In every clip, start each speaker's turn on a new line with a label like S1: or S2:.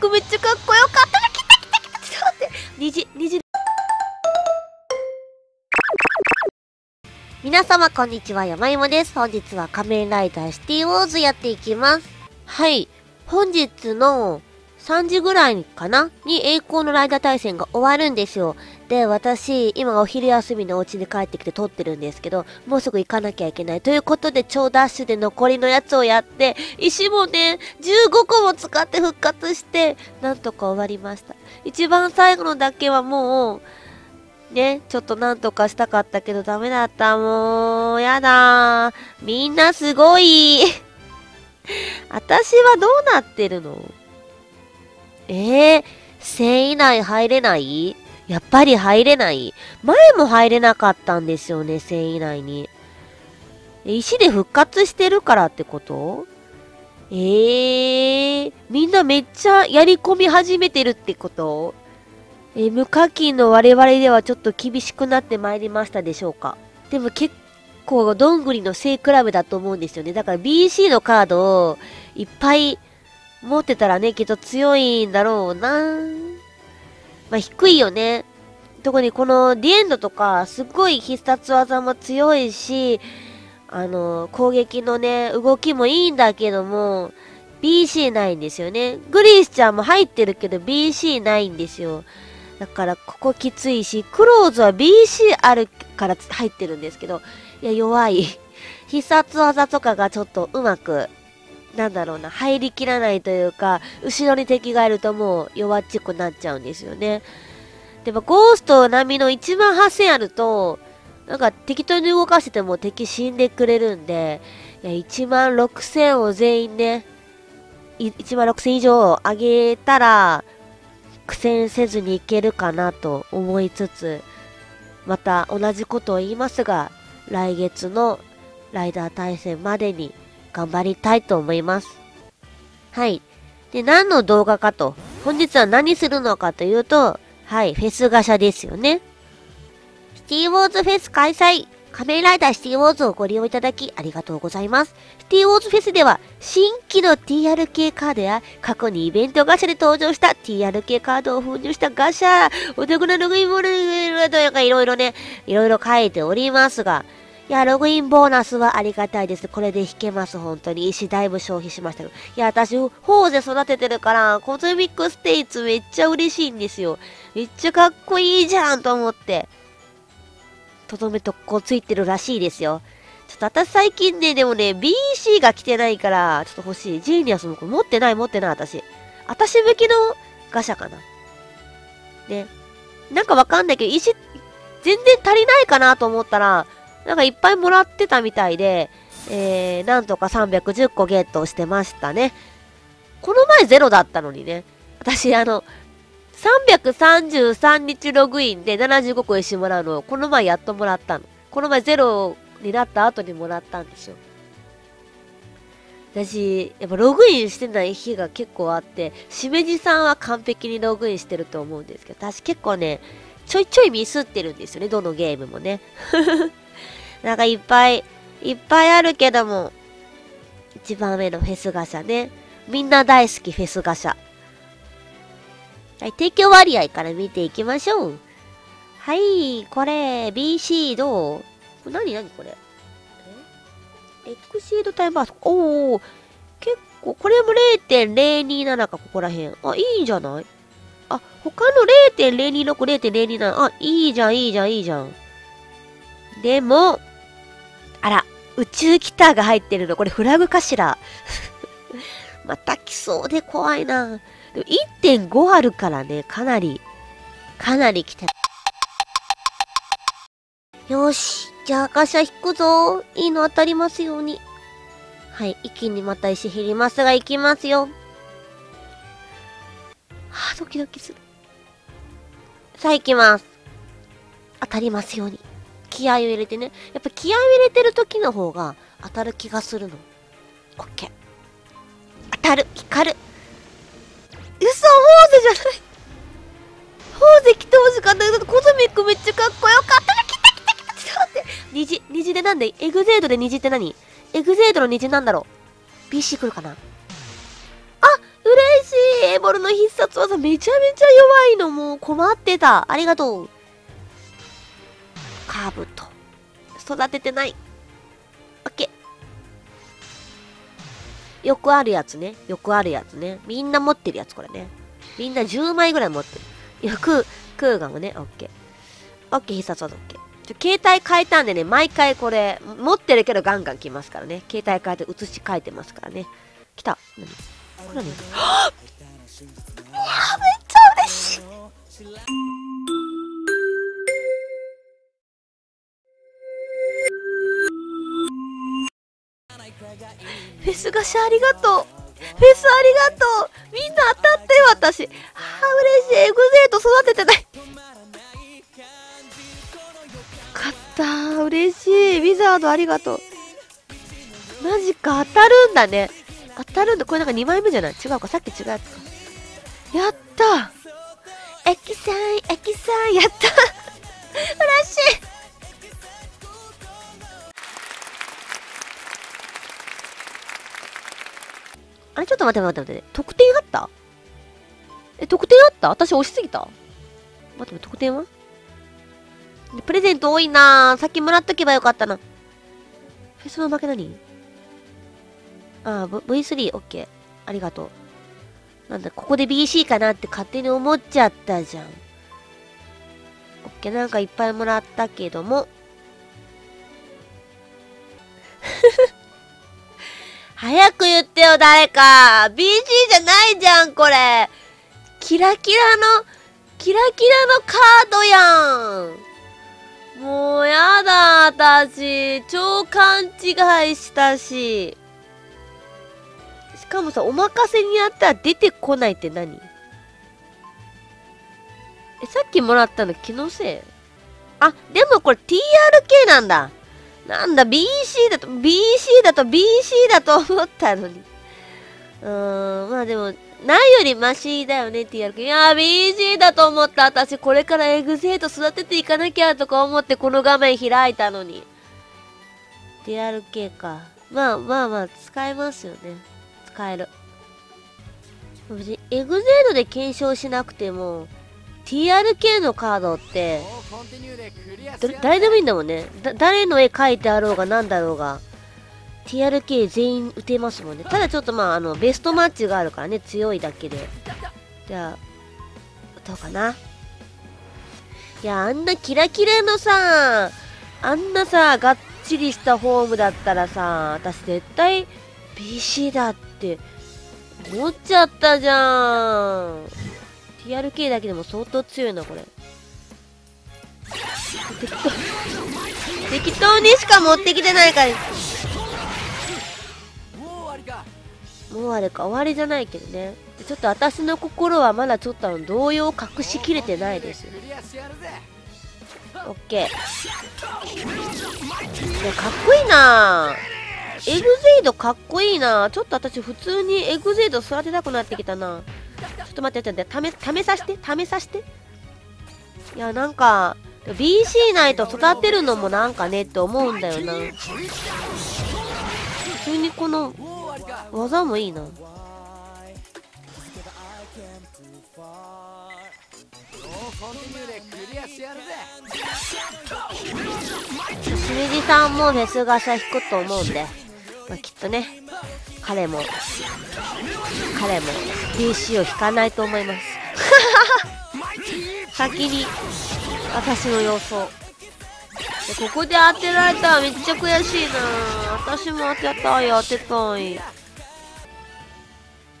S1: クめっちゃかっこよかった来た来た来たちょっと待って。虹虹。皆様こんにちは山芋です。本日は仮面ライダーシティウォーズやっていきます。はい。本日の3時ぐらいかな？に栄光のライダー大戦が終わるんですよ。で、私、今お昼休みのお家に帰ってきて撮ってるんですけど、もうすぐ行かなきゃいけない。ということで、超ダッシュで残りのやつをやって、石もね、15個も使って復活して、なんとか終わりました。一番最後のだけはもう、ね、ちょっとなんとかしたかったけどダメだった。もう、やだみんなすごい 私はどうなってるの？えー、1000以内入れない？やっぱり入れない？前も入れなかったんですよね、1000以内に。石で復活してるからってこと？えー、みんなめっちゃやり込み始めてるってこと？えー、無課金の我々ではちょっと厳しくなってまいりましたでしょうか？でも結構どんぐりの背比べだと思うんですよね。だから BC のカードをいっぱい持ってたらね、きっと強いんだろうな。まあ、低いよね。特にこのディエンドとか、すっごい必殺技も強いし、あの、攻撃のね、動きもいいんだけども、BC ないんですよね。グリースちゃんも入ってるけど BC ないんですよ。だからここきついし、クローズは BC あるから入ってるんですけど、いや、弱い。必殺技とかがちょっとうまくなんだろうな、入りきらないというか、後ろに敵がいるともう弱っちくなっちゃうんですよね。でも、ゴースト並みの1万8000あると、なんか適当に動かしてても敵死んでくれるんで、いや、1万6000を全員ね、1万6000以上上げたら、苦戦せずにいけるかなと思いつつ、また同じことを言いますが、来月のライダー対戦までに頑張りたいと思います。はい。で、何の動画かと、本日は何するのかというと、はい、フェスガシャですよね。シティウォーズフェス開催仮面ライダーシティウォーズをご利用いただきありがとうございます。シティウォーズフェスでは新規の TRK カードや過去にイベントガシャで登場した TRK カードを封入したガシャ、お得なログインボーナスとかいろいろね、いろいろ書いておりますが、いや、ログインボーナスはありがたいです。これで引けます、本当に。石だいぶ消費しましたけど。いや、私、ホーゼ育ててるから、コズミックステイツめっちゃ嬉しいんですよ。めっちゃかっこいいじゃんと思って。とどめとこついてるらしいですよ。ちょっと私最近ね、でもね、BC が来てないから、ちょっと欲しい。ジーニアスも持ってない持ってない、私。私向きのガシャかな。ね。なんかわかんないけど、石、全然足りないかなと思ったら、なんかいっぱいもらってたみたいで、えー、なんとか310個ゲットしてましたね。この前ゼロだったのにね。私、あの、333日ログインで75個石もらうのを、この前やっともらったの。この前ゼロになった後にもらったんですよ。私、やっぱログインしてない日が結構あって、しめじさんは完璧にログインしてると思うんですけど、私結構ね、ちょいちょいミスってるんですよね、どのゲームもね。なんかいっぱい、いっぱいあるけども、一番目のフェスガシャね。みんな大好きフェスガシャ。はい、提供割合から見ていきましょう。はい、これ、BC どう何何これ？エクシードタイムバース。おー、結構、これも0.027か、ここら辺。あ、いいんじゃない？あ、他の0.026、0.027。あ、いいじゃん、いいじゃん、いいじゃん。でも、宇宙ギターが入ってるの。これフラグかしら？また来そうで怖いな。でも1.5あるからね、かなり、かなり来てよし。じゃあ、ガシャ引くぞ。いいの当たりますように。はい。一気にまた石減りますが、行きますよ。はあ、ドキドキする。さあ、行きます。当たりますように。気合を入れてね。やっぱ気合を入れてる時の方が当たる気がするの。オッケー。当たる光る嘘ホーゼじゃないホーゼ来てほしかったけど、コズミックめっちゃかっこよかった来た来た来たちょっと待って虹、虹でなんで？エグゼードで虹って何？エグゼードの虹なんだろう ?BC 来るかな？あ嬉しいエボルの必殺技めちゃめちゃ弱いのもう困ってた。ありがとう。育ててない。オッケー。よくあるやつね。よくあるやつね。みんな持ってるやつ、これね。みんな10枚ぐらい持ってる。よく、クーガもね。オッケー。オッケー、必殺技オッケー。ちょ携帯変えたんでね、毎回これ、持ってるけどガンガン来ますからね。携帯変えて写し替えてますからね。来た。何？これ何はぁ めっちゃ嬉しいフェス菓子ありがとう。フェスありがとう。みんな当たって私。ああ嬉しい。エグゼート育ててない。かった嬉しい。ウィザードありがとう。マジか。当たるんだね。当たるんだ。これなんか2枚目じゃない？違うか。さっき違うやつか。やったエキさんエキさんやった嬉しい。あれちょっと待って待って待って。得点あった？え、得点あった？私押しすぎた？待って、得点は？プレゼント多いなさっきもらっとけばよかったな。フェスの負け何？ああ、V3、オッケー。ありがとう。なんだ、ここで BC かなって勝手に思っちゃったじゃん。オッケー、なんかいっぱいもらったけども。早く言ってよ、誰か !BC じゃないじゃん、これキラキラの、キラキラのカードやんもうやだ、私。超勘違いしたし。しかもさ、お任せにやったら出てこないって何？え、さっきもらったの気のせい？あ、でもこれ TRK なんだ。なんだ、BC だと、BC だと、BC だと思ったのに。うーん、まあでも、ないよりマシだよね、TRK。いやー、BC だと思った。私、これからエグゼート育てていかなきゃとか思ってこの画面開いたのに。TRK か。まあまあまあ、使えますよね。使える。別に、エグゼートで検証しなくても、TRK のカードって、誰でもいいんだもんね。誰の絵描いてあろうが何だろうが、TRK 全員打てますもんね。ただちょっとまあ、あの、ベストマッチがあるからね、強いだけで。じゃあ、どうかな。いや、あんなキラキラのさ、あんなさ、がっちりしたフォームだったらさ、私絶対 BC だって思っちゃったじゃん。TRK だけでも相当強いな、これ。適当、適当にしか持ってきてないから。もうあれか、終わりじゃないけどね。ちょっと私の心はまだちょっとあの動揺を隠しきれてないです。オッケー。かっこいいなエグゼイドかっこいいなちょっと私普通にエグゼイド育てたくなってきたなちょっと待って、ちょっと待って、試、試さして、試さして。いや、なんか、BC ないと育てるのもなんかねって思うんだよな。普通にこの技もいいな。しめじさんもフェスガシャ引くと思うんで、まあ、きっとね、彼も、彼も BC を引かないと思います。先に私の予想でここで当てられたらめっちゃ悔しいな。私も当てたい当てたい。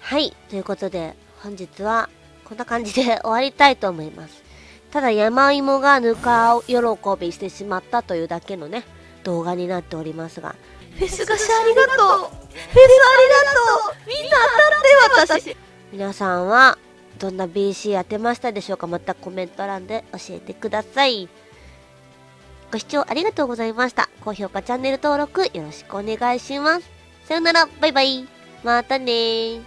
S1: はいということで本日はこんな感じで終わりたいと思います。ただ山芋がぬか喜びしてしまったというだけのね動画になっておりますがフェスガシありがとうフェスありがとうみんな当たって私皆さんはどんな BC 当てましたでしょうか？またコメント欄で教えてください。ご視聴ありがとうございました。高評価、チャンネル登録よろしくお願いします。さよなら、バイバイ。またね